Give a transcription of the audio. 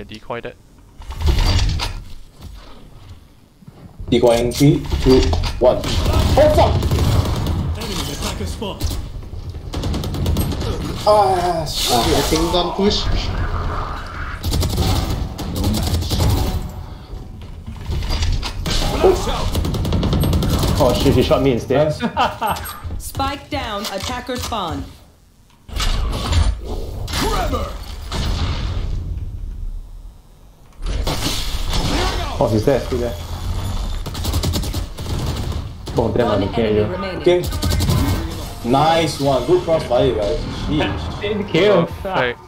can decoy that. Decoying three, two, one. Oh fuck! Enemy attacker spot. Ah, shit. I think don't push. Oh shit, he shot me instead. Spike down, attacker spawn. Oh, he's there, still there. Two of them are One looking at enemy you. Okay. Nice one. Good crossfire, guys. Sheesh. Kill. Perfect.